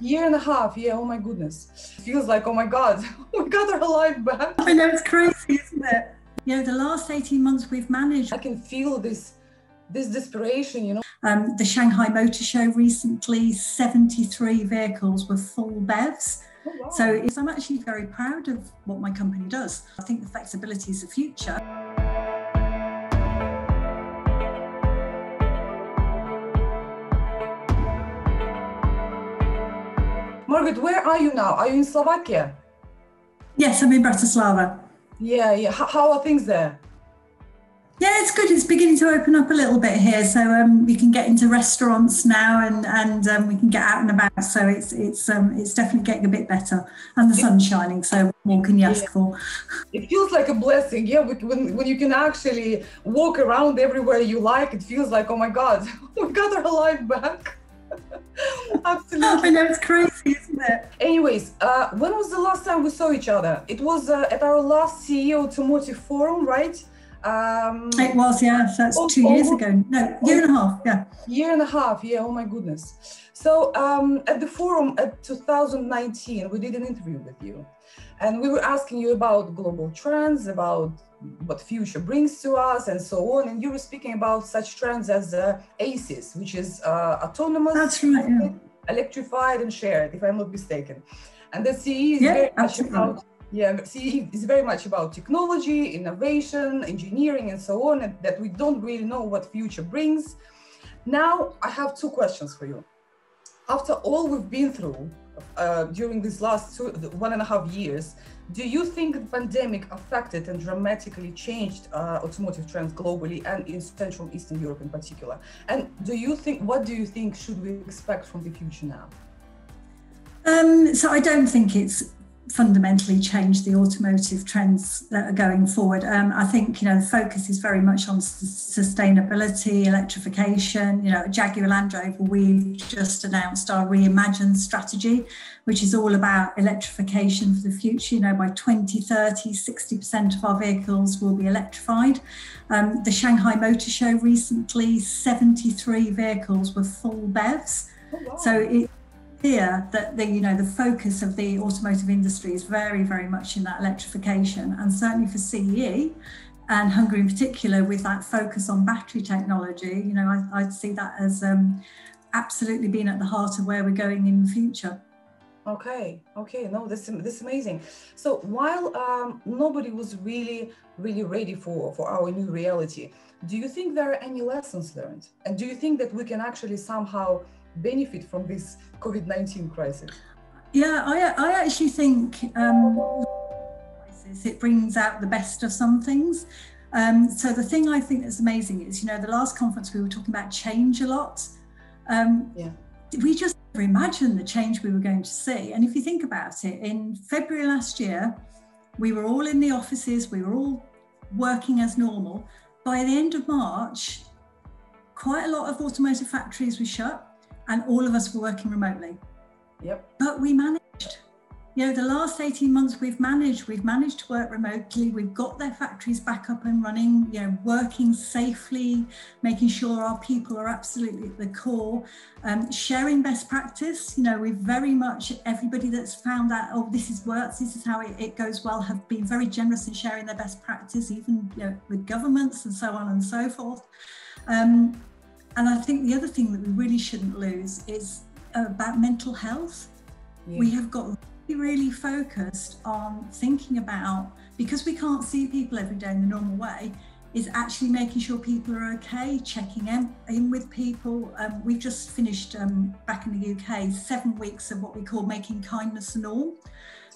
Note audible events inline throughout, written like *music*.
Year and a half, yeah. Oh my goodness, feels like oh my god, we got our life back. I know it's crazy, isn't it? You know, the last eighteen months we've managed. I can feel this, this desperation. You know. Um, the Shanghai Motor Show recently, seventy-three vehicles were full BEVs. Oh, wow. So I'm actually very proud of what my company does. I think the flexibility is the future. Margaret, where are you now? Are you in Slovakia? Yes, I'm in Bratislava. Yeah, yeah. How, how are things there? Yeah, it's good. It's beginning to open up a little bit here, so um, we can get into restaurants now, and and um, we can get out and about. So it's it's um, it's definitely getting a bit better, and the sun's shining. So what can you ask yeah. for? It feels like a blessing, yeah. When when you can actually walk around everywhere you like, it feels like oh my god, *laughs* we've got our life back. Absolutely. *laughs* *laughs* I know it's crazy, it? Anyways, uh, when was the last time we saw each other? It was uh, at our last CEE Automotive Forum, right? Um, it was, yeah. That's oh, two years oh, ago. No, year and a half, yeah. Year and a half, yeah. Oh my goodness. So um, at the forum at 2019, we did an interview with you, and we were asking you about global trends, about what future brings to us and so on. And you were speaking about such trends as uh, ACES, which is uh, autonomous, That's right, yeah. Electrified and shared, if I'm not mistaken. And the CE is yeah, very absolutely. much about yeah, CE is very much about technology, innovation, engineering, and so on, and that we don't really know what future brings. Now, I have two questions for you. After all we've been through uh, during these last two, one and a half years, do you think the pandemic affected and dramatically changed uh, automotive trends globally and in Central Eastern Europe in particular? And do you think, what do you think should we expect from the future now? Um, so I don't think it's fundamentally change the automotive trends that are going forward. Um, I think you know the focus is very much on sustainability, electrification. You know, Jaguar Land Rover, we've just announced our Reimagine strategy, which is all about electrification for the future. You know, by 2030, 60% of our vehicles will be electrified. Um, the Shanghai Motor Show recently, 73 vehicles were full BEVs. Oh, wow. So it, clear that the you know the focus of the automotive industry is very very much in that electrification and certainly for CEE and Hungary in particular with that focus on battery technology you know I, would see that as um, absolutely being at the heart of where we're going in the future. Okay okay no this this is amazing. So while um, nobody was really really ready for for our new reality do you think there are any lessons learned? And do you think that we can actually somehow benefit from this COVID 19 crisis? Yeah, I, I actually think um, it brings out the best of some things. Um, so the thing I think that's amazing is, you know, the last conference we were talking about change a lot. Um, yeah. We just never imagined the change we were going to see. And if you think about it, in February last year, we were all in the offices, we were all working as normal. By the end of March, quite a lot of automotive factories were shut and all of us were working remotely. Yep. But we managed. You know, the last 18 months we've managed, we've managed to work remotely. We've got their factories back up and running, you know, working safely, making sure our people are absolutely at the core, um, sharing best practice. You know, we've very much, everybody that's found that, oh, this is works, this is how it, it goes well, have been very generous in sharing their best practice, even you know, with governments and so on and so forth. Um, and I think the other thing that we really shouldn't lose is about mental health. Yeah. We have got really, really focused on thinking about, because we can't see people every day in the normal way, is actually making sure people are okay, checking in, in with people. Um, we've just finished um, back in the UK seven weeks of what we call making kindness the norm.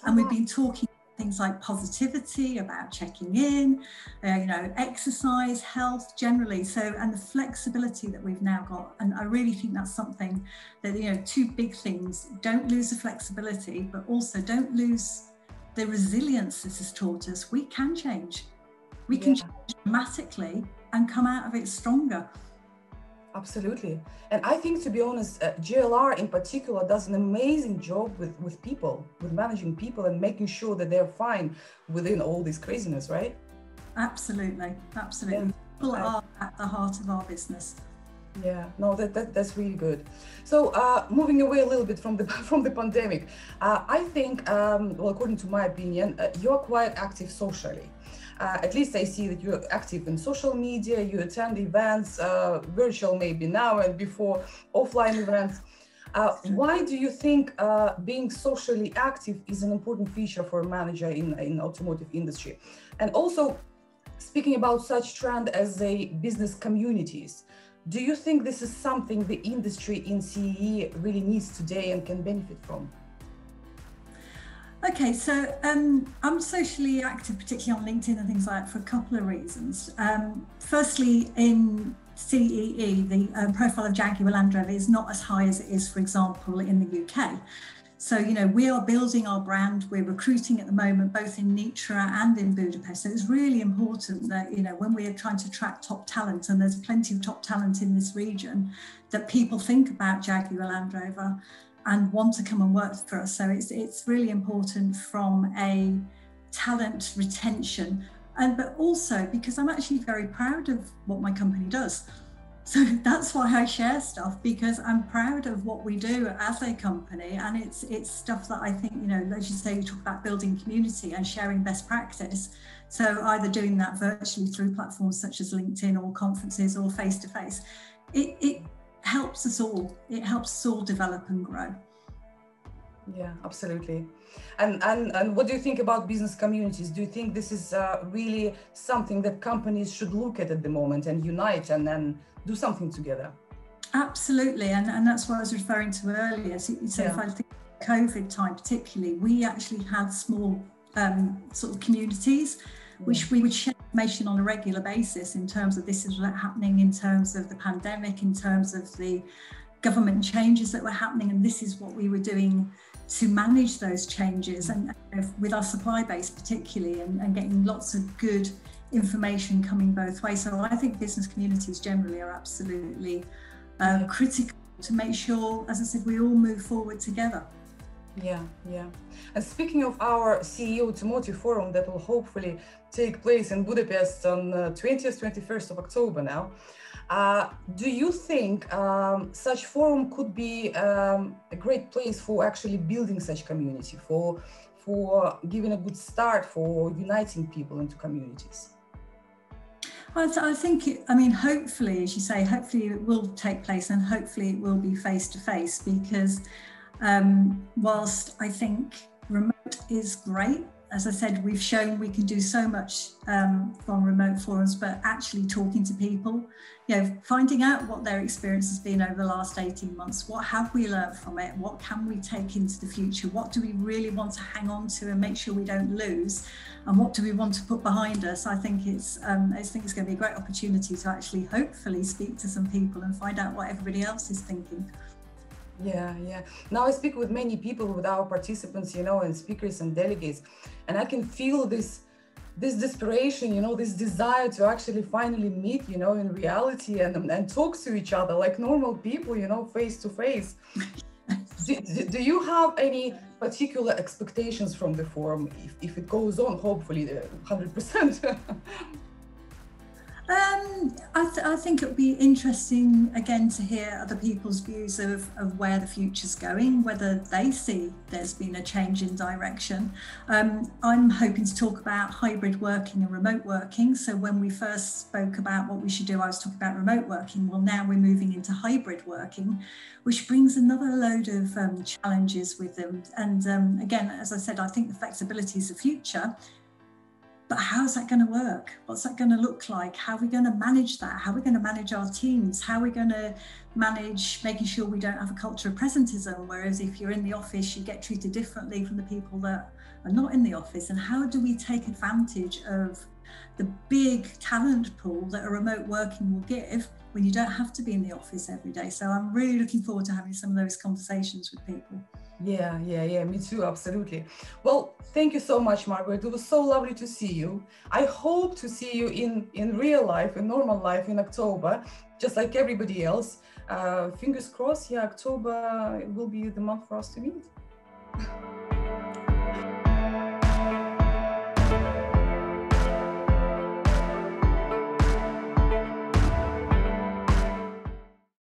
And we've been talking things like positivity, about checking in, uh, you know, exercise, health generally. So, and the flexibility that we've now got. And I really think that's something that, you know, two big things don't lose the flexibility, but also don't lose the resilience this has taught us. We can change, we can yeah. change dramatically and come out of it stronger. Absolutely. And I think, to be honest, uh, JLR in particular does an amazing job with, with people, with managing people and making sure that they're fine within all this craziness, right? Absolutely. Absolutely. People are at the heart of our business. Yeah, no, that, that that's really good. So uh, moving away a little bit from the *laughs* from the pandemic, uh, I think, um, well, according to my opinion, uh, you're quite active socially. Uh, at least I see that you're active in social media. You attend events, uh, virtual maybe now and before, offline events. Uh, why do you think being socially active is an important feature for a manager in in automotive industry? And also, speaking about such trend as a business communities do you think this is something the industry in CEE really needs today and can benefit from? Okay, so um, I'm socially active, particularly on LinkedIn and things like that, for a couple of reasons. Um, firstly, in CEE, the um, profile of Jaguar Land Rover is not as high as it is, for example, in the UK. So, you know, we are building our brand. We're recruiting at the moment, both in Nitra and in Budapest. So it's really important that, you know, when we are trying to attract top talent, and there's plenty of top talent in this region, that people think about Jaguar Land Rover and want to come and work for us. So it's, it's really important from a talent retention and but also because I'm actually very proud of what my company does. So *laughs* that's why I share stuff because I'm proud of what we do as a company, and it's it's stuff that I think you know, as you say, you talk about building community and sharing best practice. So either doing that virtually through platforms such as LinkedIn or conferences or face to face, it it helps us all. It helps us all develop and grow. Yeah, absolutely. And, and and what do you think about business communities? Do you think this is uh, really something that companies should look at at the moment and unite and then do something together. Absolutely, and, and that's what I was referring to earlier. So, so yeah. if I think COVID time particularly, we actually had small um, sort of communities which we would share information on a regular basis in terms of this is what happening in terms of the pandemic, in terms of the government changes that were happening, and this is what we were doing to manage those changes and with our supply base particularly and, and getting lots of good information coming both ways. So I think business communities generally are absolutely uh, critical to make sure, as I said, we all move forward together. Yeah, yeah. And speaking of our CEE Automotive Forum that will hopefully take place in Budapest on uh, 20th, 21st of October now, uh, do you think um, such forum could be um, a great place for actually building such community, for for giving a good start for uniting people into communities? I, th- I think, I mean, hopefully, as you say, hopefully it will take place and hopefully it will be face to face because um, whilst I think remote is great as I said, we've shown we can do so much um, from remote forums, but actually talking to people, you know, finding out what their experience has been over the last 18 months. What have we learned from it? What can we take into the future? What do we really want to hang on to and make sure we don't lose? And what do we want to put behind us? I think it's, um, I think it's going to be a great opportunity to actually hopefully speak to some people and find out what everybody else is thinking. Yeah, yeah. Now I speak with many people, with our participants, you know, and speakers and delegates, and I can feel this this desperation, you know, this desire to actually finally meet, you know, in reality and and talk to each other like normal people, you know, face to face. *laughs* do, do, you have any particular expectations from the forum if, if it goes on, hopefully 100%? *laughs* Um, I, th- I, think it would be interesting again to hear other people's views of, of where the future's going, whether they see there's been a change in direction. Um, I'm hoping to talk about hybrid working and remote working. So, when we first spoke about what we should do, I was talking about remote working. Well, now we're moving into hybrid working, which brings another load of um, challenges with them. And um, again, as I said, I think the flexibility is the future but how's that going to work? What's that going to look like? How are we going to manage that? How are we going to manage our teams? How are we going to manage making sure we don't have a culture of presentism? Whereas if you're in the office, you get treated differently from the people that are not in the office. And how do we take advantage of the big talent pool that a remote working will give when you don't have to be in the office every day? So I'm really looking forward to having some of those conversations with people. Yeah, yeah, yeah, me too, absolutely. Well, thank you so much, Margaret. It was so lovely to see you. I hope to see you in, in real life, in normal life in October, just like everybody else. Uh, fingers crossed, yeah, October will be the month for us to meet. *laughs*